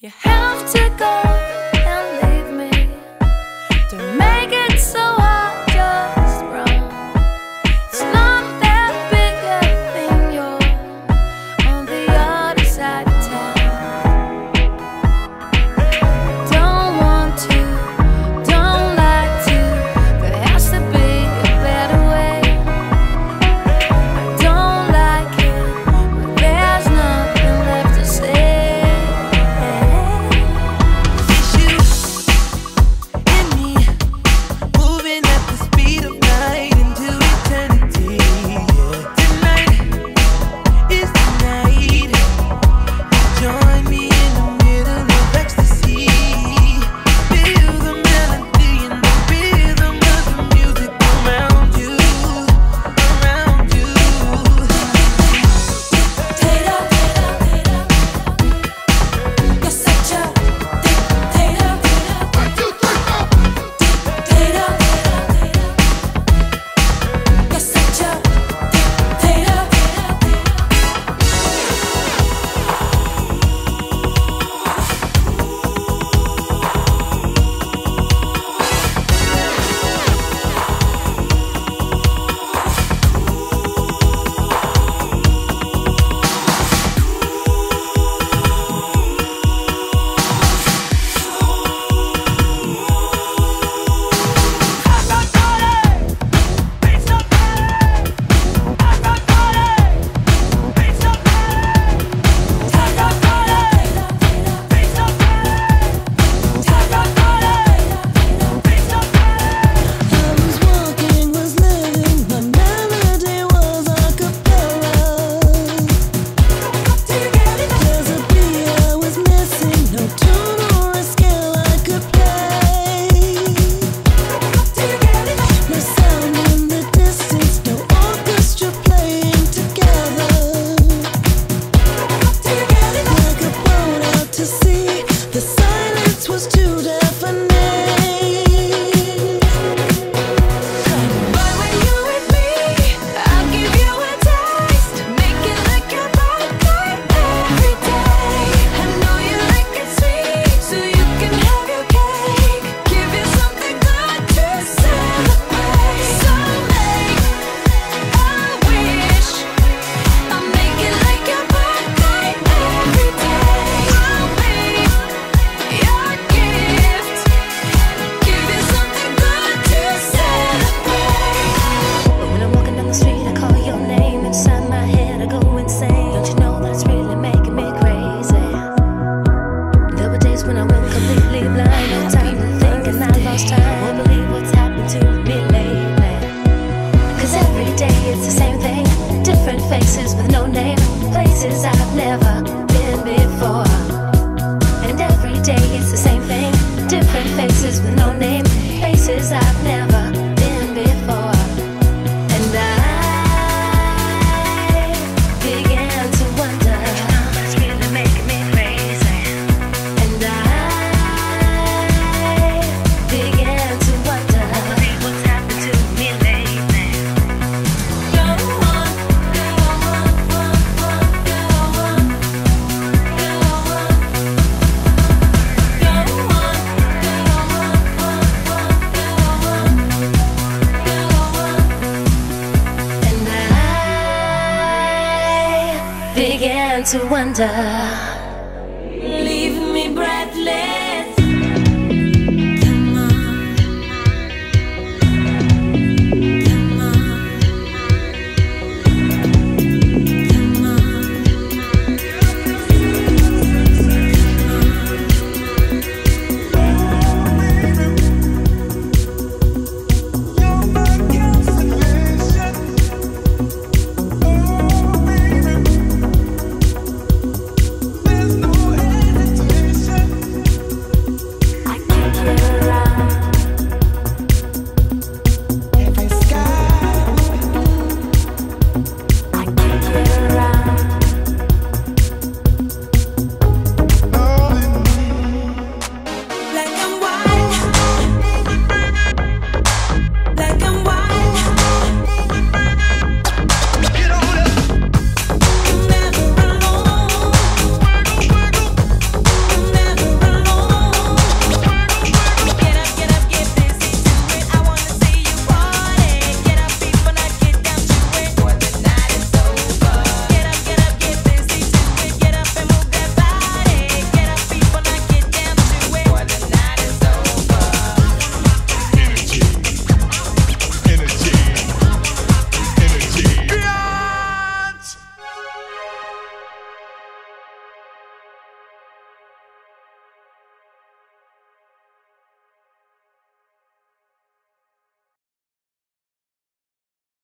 You have to go. was too definite. began to wonder.